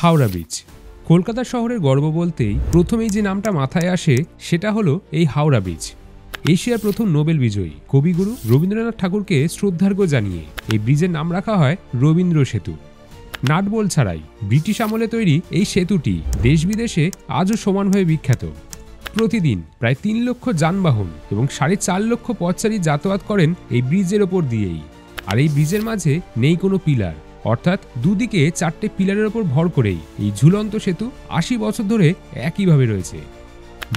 Howrah bridge Kolkata শহরের গর্ব বলতেই প্রথমেই যে নামটা মাথায় আসে, সেটা হলো এই হাওড়া ব্রিজ এশিয়ার প্রথম নোবেল বিজয়ী কবিগুরু রবীন্দ্রনাথ ঠাকুরকে শ্রদ্ধার্ঘ্য জানিয়ে এই ব্রিজের নাম রাখা হয় রবীন্দ্র সেতু। নাটবল ছাড়াই ব্রিটিশ আমলে তৈরি এই সেতুটি দেশ বিদেশে আজও সমানভাবে বিখ্যাত। প্রতিদিন প্রায় তিন লক্ষ যানবাহন এবং সাড়ে চার লক্ষ পথচারী যাতায়াত করেন এই ব্রিজের ওপর দিয়েই। আর এই ব্রিজের মাঝে নেই কোনো পিলার। অর্থাৎ দুদিকে চারটে পিলারের ওপর ভর করেই এই ঝুলন্ত সেতু আশি বছর ধরে একইভাবে রয়েছে।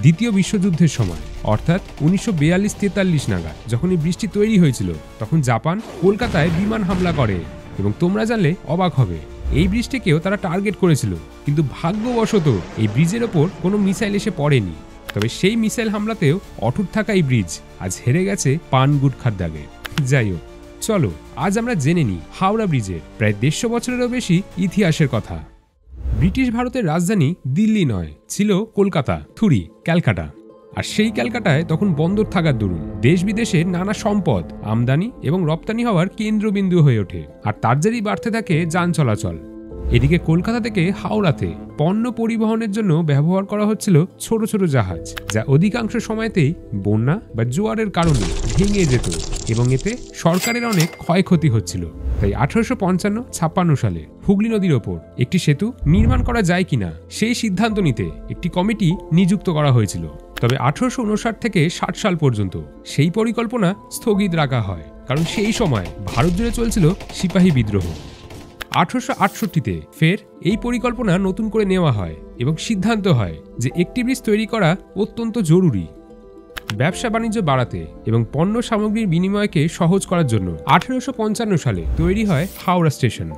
দ্বিতীয় বিশ্বযুদ্ধের সময়, অর্থাৎ উনিশশো বিয়াল্লিশ তেতাল্লিশ নাগাদ, যখন এই বৃষ্টি তৈরি হয়েছিল, তখন জাপান কলকাতায় বিমান হামলা করে এবং তোমরা জানলে অবাক হবে। এই ব্রিজটিকেও তারা টার্গেট করেছিল, কিন্তু ভাগ্যবশত এই ব্রিজের ওপর কোনো মিসাইল এসে পড়েনি। তবে সেই মিসাইল হামলাতেও অটুট থাকা এই ব্রিজ আজ হেরে গেছে পান গুটখার দাগে। যাই হোক চলো, আজ আমরা জেনে নিই হাওড়া ব্রিজের প্রায় দেড়শো বছরেরও বেশি ইতিহাসের কথা। ব্রিটিশ ভারতের রাজধানী দিল্লি নয়, ছিল কলকাতা, থুরি, ক্যালকাটা। আর সেই ক্যালকাটায় তখন বন্দর থাকার দরুন। দেশ বিদেশে নানা সম্পদ, আমদানি এবং রপ্তানি হওয়ার কেন্দ্রবিন্দু হয়ে ওঠে। আর তার জেরেই বাড়তে থাকে যান চলাচল। এদিকে কলকাতা থেকে হাওড়াতে পণ্য পরিবহনের জন্য ব্যবহার করা হচ্ছিল ছোট ছোট জাহাজ, যা অধিকাংশ সময়তেই বন্যা বা জোয়ারের কারণে ভেঙে যেত এবং এতে সরকারের অনেক ক্ষয়ক্ষতি হচ্ছিল। তাই আঠারোশো পঞ্চান্ন ছাপ্পান্ন সালে হুগলি নদীর ওপর একটি সেতু নির্মাণ করা যায় কিনা সেই সিদ্ধান্ত নিতে একটি কমিটি নিযুক্ত করা হয়েছিল। তবে আঠারোশো উনষাট থেকে ষাট সাল পর্যন্ত সেই পরিকল্পনা স্থগিত রাখা হয়, কারণ সেই সময় ভারত জুড়ে চলছিল সিপাহী বিদ্রোহ। আঠারোশো আটষট্টিতে ফের এই পরিকল্পনা নতুন করে নেওয়া হয় এবং সিদ্ধান্ত হয় যে একটি ব্রিজ তৈরি করা অত্যন্ত জরুরি। ব্যবসা বাণিজ্য বাড়াতে এবং পণ্য সামগ্রীর বিনিময়কে সহজ করার জন্য আঠারোশো সালে তৈরি হয় হাওড়া স্টেশন।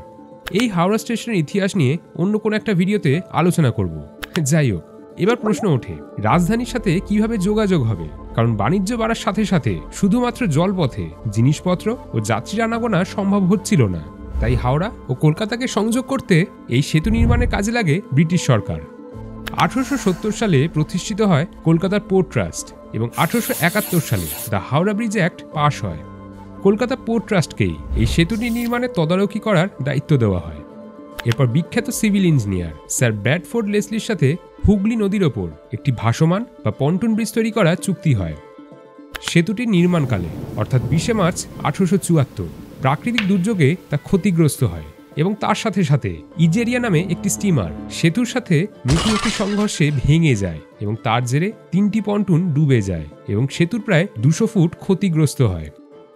এই হাওড়া স্টেশনের ইতিহাস নিয়ে অন্য কোনো একটা ভিডিওতে আলোচনা করব। যাই হোক, এবার প্রশ্ন ওঠে, রাজধানীর সাথে কীভাবে যোগাযোগ হবে? কারণ বাণিজ্য বাড়ার সাথে সাথে শুধুমাত্র জলপথে জিনিসপত্র ও যাত্রী আনাগোনা সম্ভব হচ্ছিল না। তাই হাওড়া ও কলকাতাকে সংযোগ করতে এই সেতু নির্মাণের কাজে লাগে ব্রিটিশ সরকার। আঠারোশো সত্তর সালে প্রতিষ্ঠিত হয় কলকাতার পোর্ট ট্রাস্ট এবং আঠারোশো একাত্তর সালে দ্য হাওড়া ব্রিজ অ্যাক্ট পাশ হয়। কলকাতা পোর্ট ট্রাস্টকেই এই সেতুটি নির্মাণে তদারকি করার দায়িত্ব দেওয়া হয়। এরপর বিখ্যাত সিভিল ইঞ্জিনিয়ার স্যার ব্র্যাডফোর্ড লেসলির সাথে হুগলি নদীর ওপর একটি ভাসমান বা পন্টন ব্রিজ তৈরি করা চুক্তি হয়। সেতুটির নির্মাণকালে, অর্থাৎ বিশে মার্চ আঠারোশো চুয়াত্তর প্রাকৃতিক দুর্যোগে তা ক্ষতিগ্রস্ত হয় এবং তার সাথে সাথে ইজেরিয়া নামে একটি স্টিমার। সেতুর সাথে মুখোমুখি সংঘর্ষে ভেঙে যায় এবং তার জেরে তিনটি পন্টুন ডুবে যায় এবং সেতুর প্রায় দুশো ফুট ক্ষতিগ্রস্ত হয়।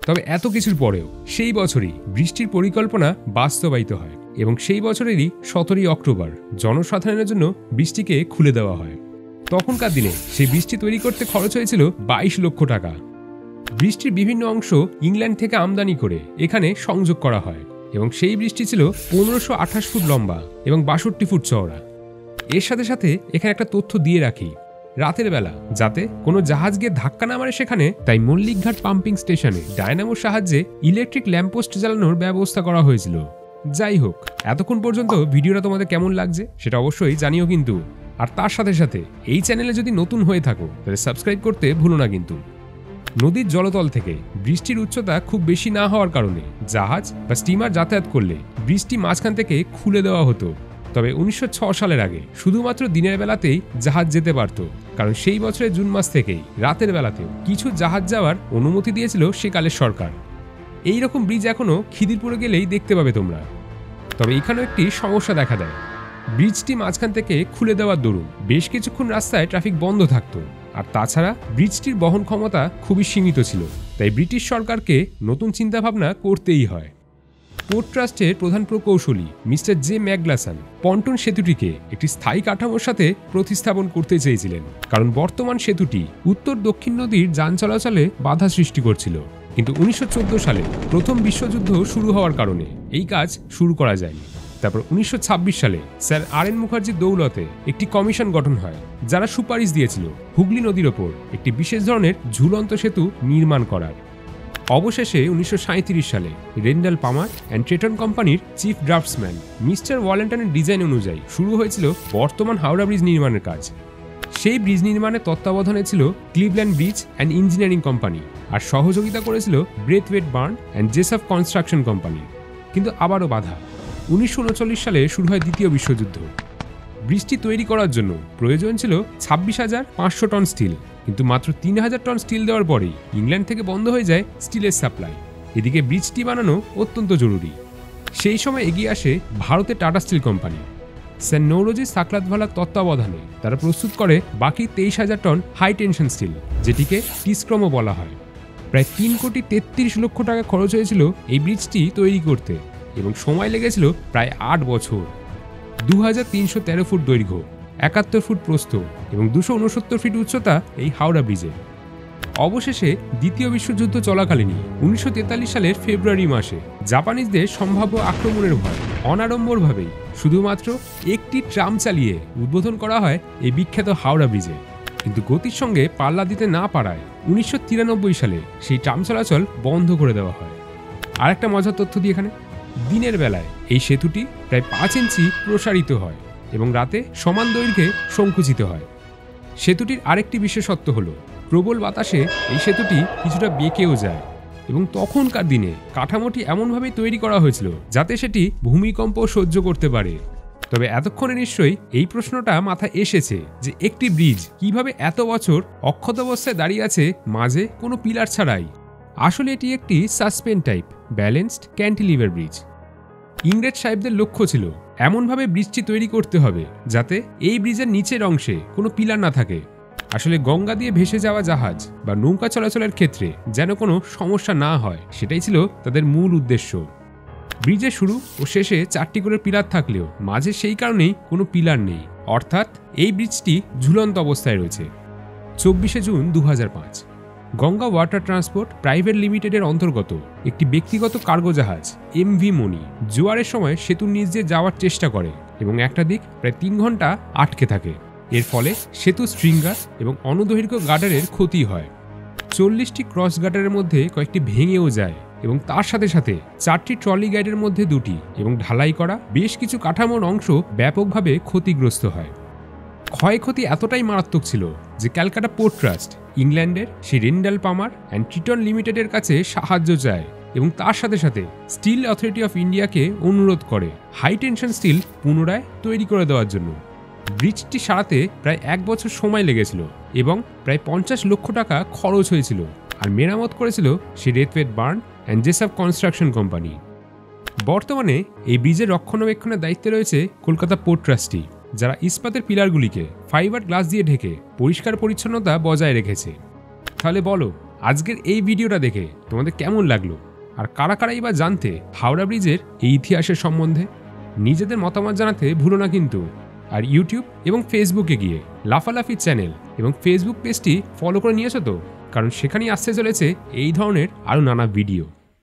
তবে এত কিছুর পরেও সেই বছরই বৃষ্টির পরিকল্পনা বাস্তবায়িত হয় এবং সেই বছরেরই সতেরোই অক্টোবর জনসাধারণের জন্য বৃষ্টিকে খুলে দেওয়া হয়। তখনকার দিনে সেই বৃষ্টি তৈরি করতে খরচ হয়েছিল বাইশ লক্ষ টাকা। বৃষ্টির বিভিন্ন অংশ ইংল্যান্ড থেকে আমদানি করে এখানে সংযোগ করা হয় এবং সেই বৃষ্টি ছিল পনেরোশো আঠাশ ফুট লম্বা এবং বাষট্টি ফুট চওড়া। এর সাথে সাথে এখানে একটা তথ্য দিয়ে রাখি। রাতের বেলা, যাতে কোনো জাহাজ গিয়ে ধাক্কা না মারে সেখানে, তাই মল্লিকঘাট পাম্পিং স্টেশনে ডায়নামোর সাহায্যে ইলেকট্রিক ল্যাম্পোস্ট জ্বালানোর ব্যবস্থা করা হয়েছিল। যাই হোক, এতক্ষণ পর্যন্ত ভিডিওটা তোমাদের কেমন লাগছে সেটা অবশ্যই জানিও কিন্তু। আর তার সাথে সাথে, এই চ্যানেলে যদি নতুন হয়ে থাকো, তাহলে সাবস্ক্রাইব করতে ভুলো না কিন্তু। নদীর জলতল থেকে। বৃষ্টির উচ্চতা খুব বেশি না হওয়ার কারণে জাহাজ বা স্টিমার যাতায়াত করলে বৃষ্টি মাঝখান থেকে খুলে দেওয়া হতো। তবে উনিশশো সালের আগে শুধুমাত্র দিনের বেলাতেই জাহাজ যেতে পারত। কারণ সেই বছরের জুন মাস থেকেই রাতের বেলাতেও কিছু জাহাজ যাওয়ার অনুমতি দিয়েছিল সেকালের সরকার। এই রকম ব্রিজ এখনও খিদিরপুরে গেলেই দেখতে পাবে তোমরা। তবে এখানেও একটি সমস্যা দেখা দেয়। ব্রিজটি মাঝখান থেকে খুলে দেওয়ার দরুন বেশ কিছুক্ষণ রাস্তায় ট্রাফিক বন্ধ থাকতো। আর তাছাড়া ব্রিজটির বহন ক্ষমতা খুবই সীমিত ছিল, তাই ব্রিটিশ সরকারকে নতুন চিন্তাভাবনা করতেই হয়। পোর্ট ট্রাস্টের প্রধান প্রকৌশলী মিস্টার জে ম্যাগলাসান পন্টন সেতুটিকে একটি স্থায়ী কাঠামোর সাথে প্রতিস্থাপন করতে চেয়েছিলেন, কারণ বর্তমান সেতুটি উত্তর দক্ষিণ নদীর যান চলাচলে বাধা সৃষ্টি করছিল। কিন্তু উনিশশো চোদ্দ সালে প্রথম বিশ্বযুদ্ধ শুরু হওয়ার কারণে এই কাজ শুরু করা যায়নি। তারপর উনিশশো ছাব্বিশ সালে স্যার আর এন মুখার্জির দৌলতে একটি কমিশন গঠন হয়, যারা সুপারিশ দিয়েছিল হুগলি নদীর ওপর একটি বিশেষ ধরনের ঝুলন্ত সেতু নির্মাণ করার। অবশেষে উনিশশো সাঁইত্রিশ সালে রেন্ডাল পামার অ্যান্ড ট্রেটন কোম্পানির চিফ ড্রাফটসম্যান মিস্টার ওয়ালেন্টনের ডিজাইন অনুযায়ী শুরু হয়েছিল বর্তমান হাওড়া ব্রিজ নির্মাণের কাজ। সেই ব্রিজ নির্মাণের তত্ত্বাবধানে ছিল Cleveland bridge and engineering company আর সহযোগিতা করেছিল Braithwaite Burn and Jessop construction company. কিন্তু আবারও বাধা। উনিশশো উনচল্লিশ সালে শুরু হয় দ্বিতীয় বিশ্বযুদ্ধ। ব্রিজটি তৈরি করার জন্য প্রয়োজন ছিল ছাব্বিশ হাজার পাঁচশো টন স্টিল, কিন্তু মাত্র তিন হাজার টন স্টিল দেওয়ার পরেই ইংল্যান্ড থেকে বন্ধ হয়ে যায় স্টিলের সাপ্লাই। এদিকে ব্রিজটি বানানো অত্যন্ত জরুরি। সেই সময় এগিয়ে আসে ভারতের টাটা স্টিল কোম্পানি। সেন্ট নৌরোজি সাকলাতভালার তত্ত্বাবধানে তারা প্রস্তুত করে বাকি তেইশ হাজার টন হাই টেনশন স্টিল, যেটিকে টিসক্রমও বলা হয়। প্রায় তিন কোটি তেত্রিশ লক্ষ টাকা খরচ হয়েছিল এই ব্রিজটি তৈরি করতে। এবং সময় লেগেছিল প্রায় আট বছর। দু হাজার তিনশো তেরো ফুট দৈর্ঘ্য, একাত্তর ফুট প্রস্থ এবং দুশো ফিট উচ্চতা এই হাওড়া ব্রিজে। অবশেষে দ্বিতীয় বিশ্বযুদ্ধ চলাকালীনই উনিশশো সালের ফেব্রুয়ারি মাসে জাপানিজদের সম্ভাব্য আক্রমণের ভয় অনাড়ম্বরভাবেই শুধুমাত্র একটি ট্রাম চালিয়ে উদ্বোধন করা হয় এই বিখ্যাত হাওড়া ব্রিজে। কিন্তু গতির সঙ্গে পাল্লা দিতে না পারায় উনিশশো তিরানব্বই সালে সেই ট্রাম চলাচল বন্ধ করে দেওয়া হয়। আর একটা মজার তথ্য দিই এখানে। দিনের বেলায় এই সেতুটি প্রায় পাঁচ ইঞ্চি প্রসারিত হয় এবং রাতে সমান দৈর্ঘ্যে সংকুচিত হয়। সেতুটির আরেকটি বিশেষত্ব হলো, প্রবল বাতাসে এই সেতুটি কিছুটা বেঁকেও যায় এবং তখনকার দিনে কাঠামোটি এমনভাবেই তৈরি করা হয়েছিল যাতে সেটি ভূমিকম্প সহ্য করতে পারে। তবে এতক্ষণে নিশ্চয়ই এই প্রশ্নটা মাথায় এসেছে যে একটি ব্রিজ কীভাবে এত বছর অক্ষত অবস্থায় দাঁড়িয়ে আছে মাঝে কোনো পিলার ছাড়াই। আসলে এটি একটি suspend type, balanced cantilever bridge. ইংরেজ সাহেবদের লক্ষ্য ছিল এমনভাবে ব্রিজটি তৈরি করতে হবে যাতে এই ব্রিজের নিচের অংশে কোনো পিলার না থাকে। আসলে গঙ্গা দিয়ে ভেসে যাওয়া জাহাজ বা নৌকা চলাচলের ক্ষেত্রে যেন কোনো সমস্যা না হয়, সেটাই ছিল তাদের মূল উদ্দেশ্য। ব্রিজের শুরু ও শেষে চারটি করে পিলার থাকলেও মাঝে সেই কারণেই কোনো পিলার নেই। অর্থাৎ এই ব্রিজটি ঝুলন্ত অবস্থায় রয়েছে। চব্বিশে জুন দু হাজার পাঁচ। গঙ্গা ওয়াটার ট্রান্সপোর্ট প্রাইভেট লিমিটেডের অন্তর্গত একটি ব্যক্তিগত কার্গো জাহাজ এম ভি মনি। জোয়ারের সময় সেতুর নিচ দিয়ে যাওয়ার চেষ্টা করে এবং একটা দিক প্রায় তিন ঘণ্টা আটকে থাকে। এর ফলে সেতু স্ট্রিঙ্গার এবং অনুদৈর্ঘ্য গার্ডারের ক্ষতি হয়। চল্লিশটি ক্রস গার্ডারের মধ্যে কয়েকটি ভেঙেও যায় এবং তার সাথে সাথে চারটি ট্রলি গাইডের মধ্যে দুটি এবং ঢালাই করা বেশ কিছু কাঠামোর অংশ ব্যাপকভাবে ক্ষতিগ্রস্ত হয়। ক্ষয়ক্ষতি এতটাই মারাত্মক ছিল যে ক্যালকাটা পোর্ট ট্রাস্ট, ইংল্যান্ডের সেই রেন্ডাল পামার অ্যান্ড ট্রিটন লিমিটেডের কাছে সাহায্য চায় এবং তার সাথে সাথে স্টিল অথরিটি অফ ইন্ডিয়াকে অনুরোধ করে হাই টেনশন স্টিল পুনরায় তৈরি করে দেওয়ার জন্য। ব্রিজটি সারাতে প্রায় এক বছর সময় লেগেছিল এবং প্রায় পঞ্চাশ লক্ষ টাকা খরচ হয়েছিল আর মেরামত করেছিল সে Braithwaite Burn and Jessop construction company. বর্তমানে এই ব্রিজের রক্ষণাবেক্ষণের দায়িত্বে রয়েছে কলকাতা পোর্ট ট্রাস্টি যারা ইস্পাতের পিলারগুলিকে ফাইবার গ্লাস দিয়ে ঢেকে পরিষ্কার পরিচ্ছন্নতা বজায় রেখেছে। তাহলে বলো, আজকের এই ভিডিওটা দেখে তোমাদের কেমন লাগল? আর কারা কারাই বা জানতে হাওড়া ব্রিজের এই ইতিহাসের সম্বন্ধে? নিজেদের মতামত জানাতে ভুলো না কিন্তু। আর ইউটিউব এবং ফেসবুকে গিয়ে লাফালাফি চ্যানেল এবং ফেসবুক পেজটি ফলো করে নিয়েছো তো? কারণ সেখানেই আসতে চলেছে এই ধরনের আরও নানা ভিডিও।